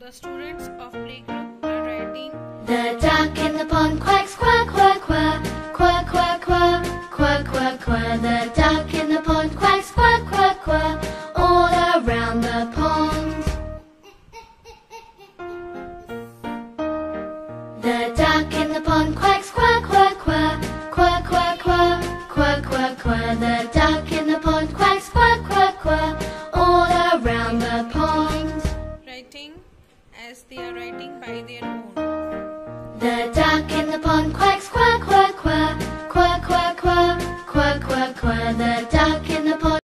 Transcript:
The students of playgroup are writing The duck in the pond quacks, quack, quack, quack, quack, quack, quack, quack, quack, quack. The duck in the pond quacks, quack, quack, quack, all around the pond. The duck in the pond quacks, quack, quack, quack, quack, quack, quack, quack, quack. The duck as they are writing by their own. The duck in the pond quacks, quack, quack, quack, quack, quack, quack, quack, quack, quack.